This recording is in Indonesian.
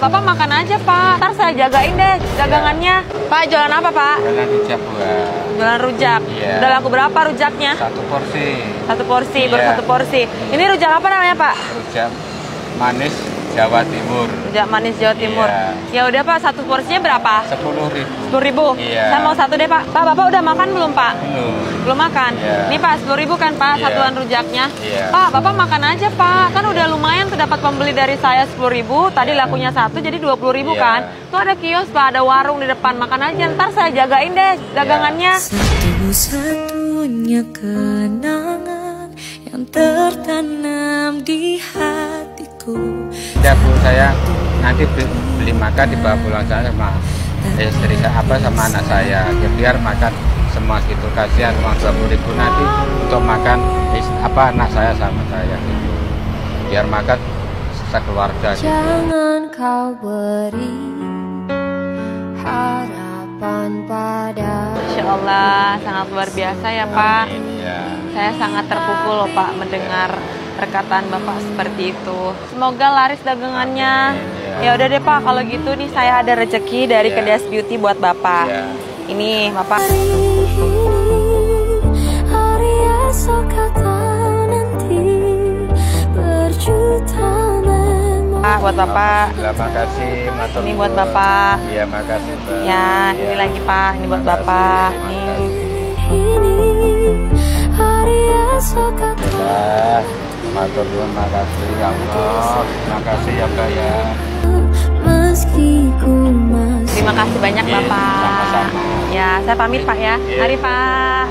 Bapak makan aja, Pak. Ntar saya jagain deh dagangannya. Pak, jualan apa, Pak? Jalan rujak buah. Jualan rujak. Iya. Udah laku berapa rujaknya? Satu porsi. Satu porsi, baru Iya. satu porsi. Ini rujak apa namanya, Pak? Rujak manis Jawa Timur. Rujak manis Jawa Timur. Iya. Ya udah, Pak. Satu porsinya berapa? Sepuluh ribu. Sepuluh ribu. Iya. Saya mau satu deh, Pak. Pak, Bapak udah makan belum, Pak? Belum. Belum makan? Iya. Ini Pak, sepuluh ribu kan Pak, Iya. satuan rujaknya. Iya. Pak, Bapak makan aja Pak. Kan udah lumayan tuh dapat pembeli dari saya sepuluh ribu. Tadi lakunya satu jadi dua puluh ribu Iya. kan. Tuh ada kios Pak, ada warung di depan. Makan aja, ntar saya jagain deh dagangannya. Satu-satunya kenangan yang tertanam di hatiku Ya bu, saya nanti beli, beli makan dibawa pulang saya sama istri saya apa sama anak saya. Ya, biar makan semua gitu. Kasihan uang dua puluh ribu nanti untuk makan apa anak saya sama saya gitu. Biar makan sekeluarga gitu. Jangan kau beri harapan pada Insya Allah sangat luar biasa ya Pak. Amin, ya. Saya sangat terpukul loh Pak mendengar perkataan Bapak seperti itu. Semoga laris dagangannya. Ya udah deh Pak, kalau gitu nih saya ada rezeki dari Iya. Kedas Beauty buat Bapak. Iya. Ini Bapak. Pak, buat Bapak. Makasih matur Ini buat. Bapak. Iya makasih. Ya, Iya. ini lagi Pak, ini buat Makasih, Bapak. Ini Matur nuwun makasih ya Allah. Makasih ya Mbak ya. Meski ku masih Terima kasih banyak Iya, Bapak. sama-sama. Ya, saya pamit Pak ya. Iya. Mari Pak.